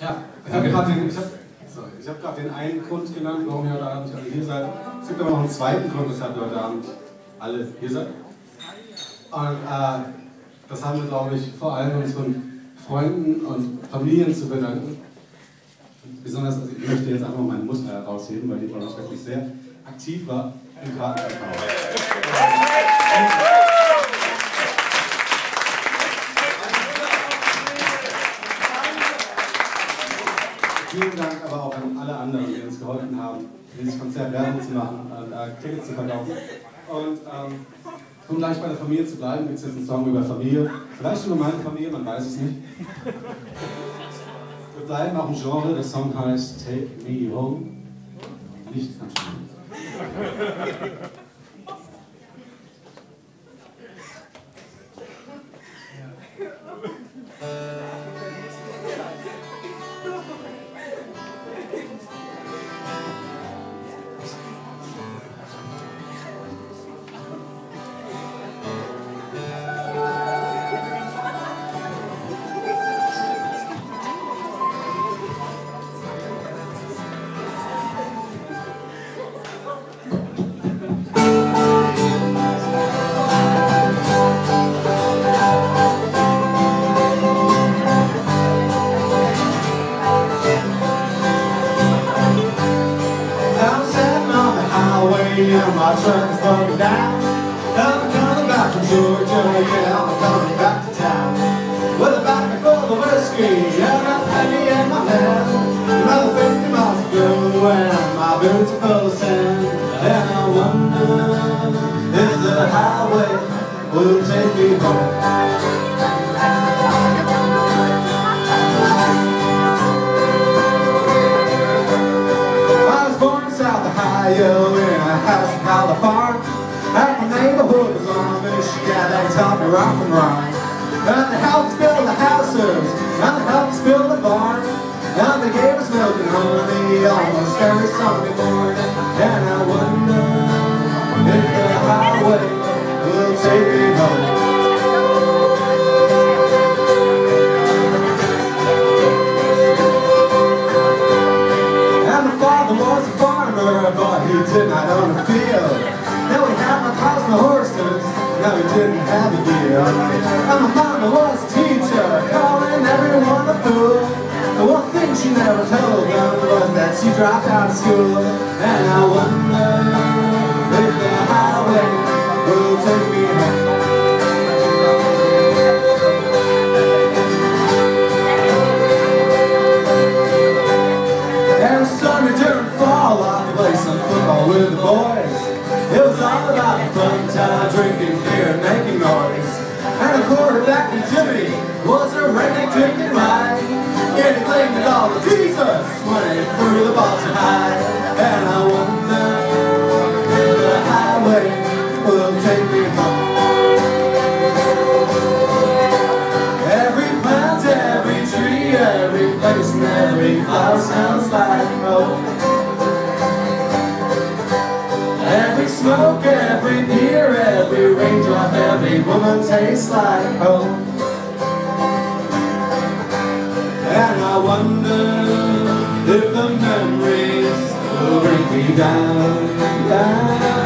Ja, ich habe gerade den, hab, hab grad den einen Grund genannt, warum ihr heute Abend alle hier seid. Es gibt aber noch einen zweiten Grund, weshalb ihr heute Abend alle hier seid. Und äh, das haben wir, glaube ich, vor allem unseren Freunden und Familien zu verdanken. Besonders, also ich möchte jetzt einfach mal meine Mutter herausheben, weil die bei uns wirklich sehr aktiv war im Kartenverkauf. Vielen Dank aber auch an alle anderen, die uns geholfen haben, dieses Konzert Werbung zu machen, äh, Tickets zu verkaufen. Und ähm, um gleich bei der Familie zu bleiben, gibt es jetzt einen Song über Familie. Vielleicht über meine Familie, man weiß es nicht. Wir bleiben auch im Genre, der Song heißt Take Me Home. Nicht and my truck is broken down. I'm coming back from Georgia, yeah, I'm coming back to town. With a bag full of whiskey and a penny in my hand. Another 50 miles to go and my boots are full of sand. And I wonder if the highway will take me home. Ohio in a house in California. And the neighborhood was Amish, yeah, they taught me right from wrong. And they helped us build the houses, and they helped us build the barn. And they gave us milk and honey almost every Sunday morning. And I wonder if the highway will take me home. Did not own a field. Now we had my cows and horses, now we didn't have a deal. And my mama was a teacher, calling everyone a fool. The one thing she never told them was that she dropped out of school. And I wonder if the highway will take me home. And Sunday boys. It was all about fun time, drinking beer and making noise. And the quarterback and Jimmy was a redneck drinking ride. And he claimed the all of Jesus when he threw the ball too high. And I wonder if the highway will take me home. Every plant, every tree, every place and every flower sounds like home. Smoke, every beer, every raindrop, every woman tastes like home. And I wonder if the memories will bring me down, down.